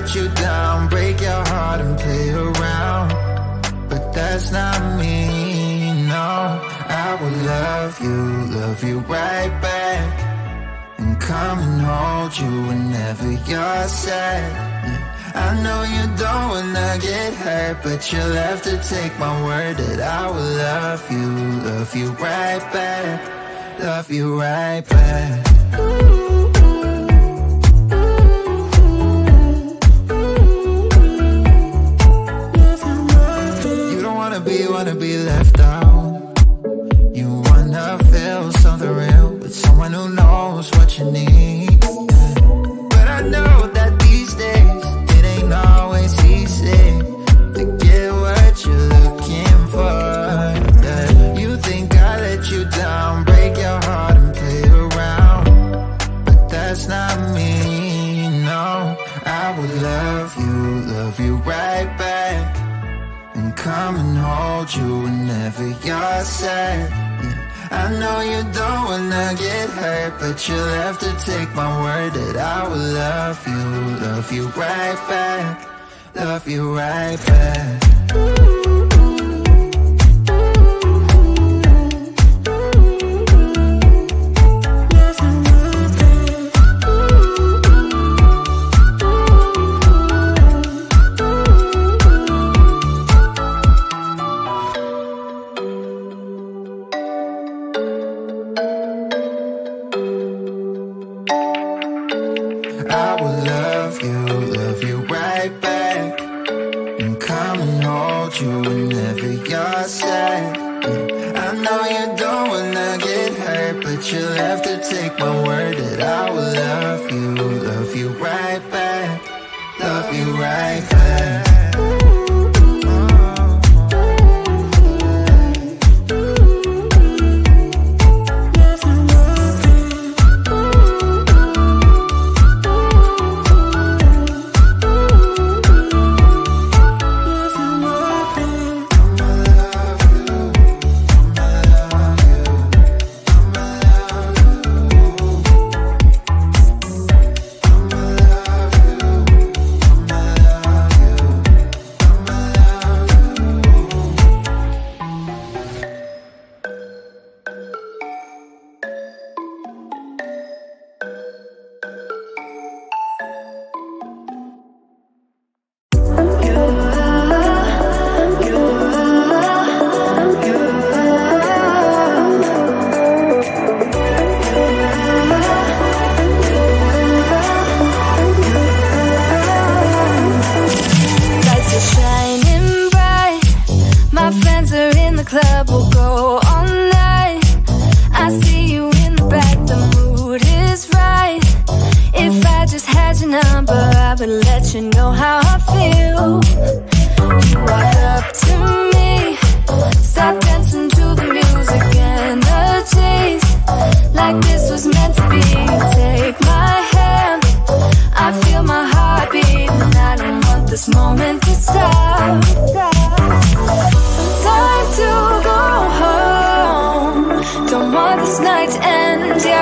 let you down, break your heart and play around. But that's not me, no. I will love you, love you right back. And come and hold you whenever you're sad. I know you don't wanna get hurt, but you'll have to take my word that I will love you, love you right back, love you right back. Ooh. wanna be, wanna be left out You wanna feel something real With someone who knows what you need. want you whenever you're sad. I know you don't wanna get hurt But you'll have to take my word that I will love you Love you right back Love you right back.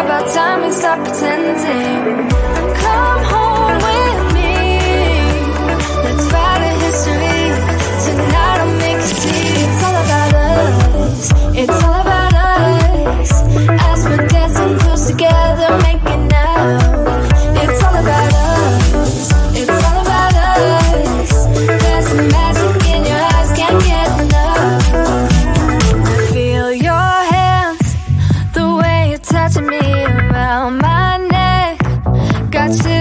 about time and stop pretending. Come home with me. Let's write a history. Tonight I'll make you see. It's all about us. It's all about us. As we're dancing close together, around my neck. Got you.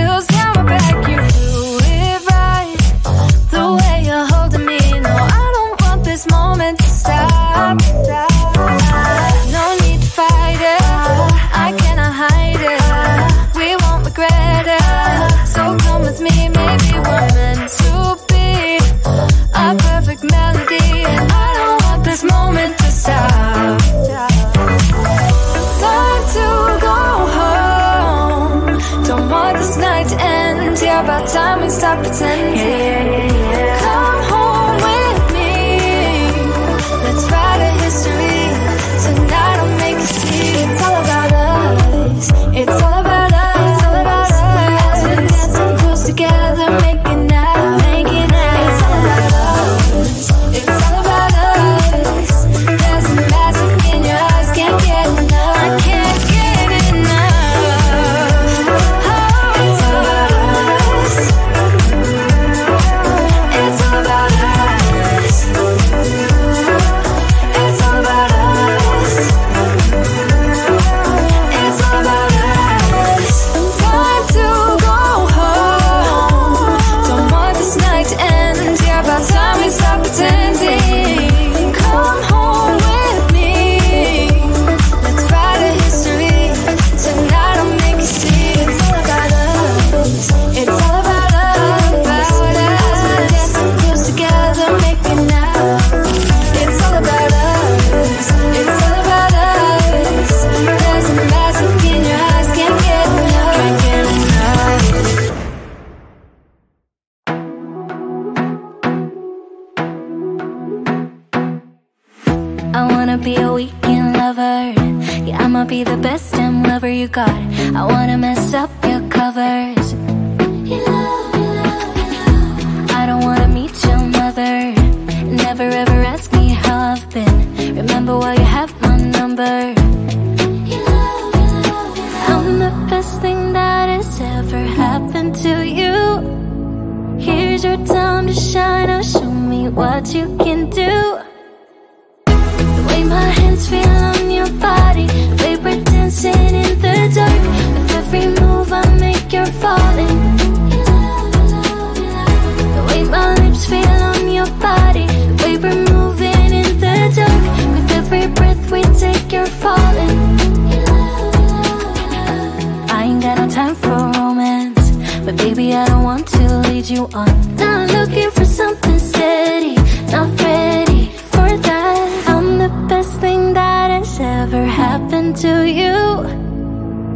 But baby, I don't want to lead you on. Not looking for something steady Not ready for that. I'm the best thing that has ever happened to you.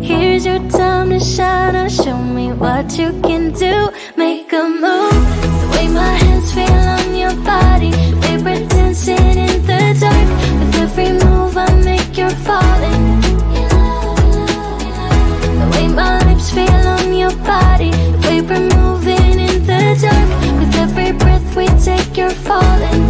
Here's your time to shine. Now show me what you can do. Make a move. The way my hands feel on your body. We're dancing in the dark. With every move I make, you're falling. The way my lips feel on your body dark. With every breath we take you're falling.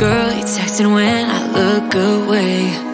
girl, you texted when I look away.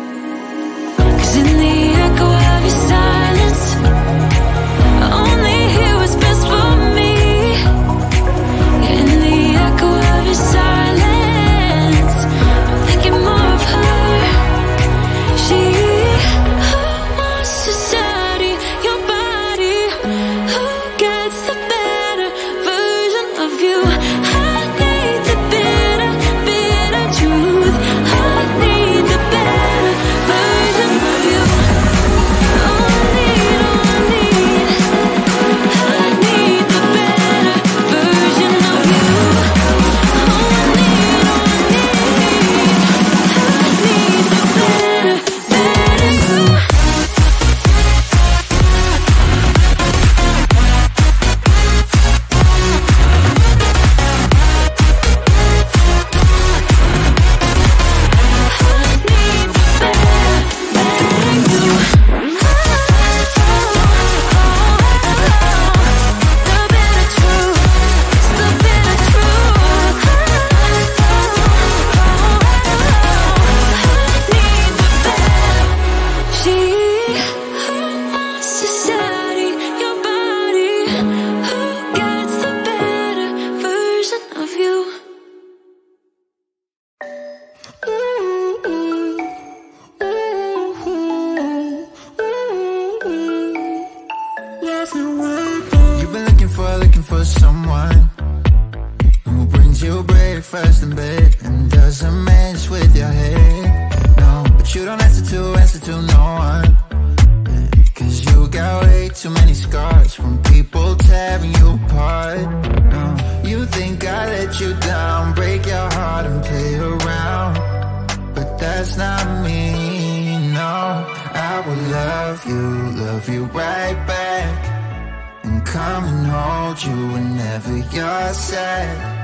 not me, no I will love you, love you right back And come and hold you whenever you're sad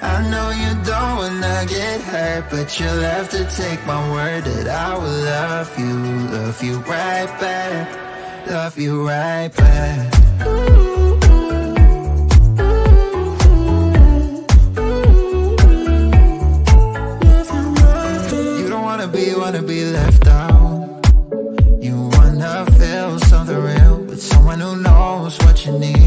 I know you don't wanna get hurt, but you'll have to take my word that I will love you, love you right back, love you right back. Ooh. be, wanna be left out. You wanna feel something real With someone who knows what you need.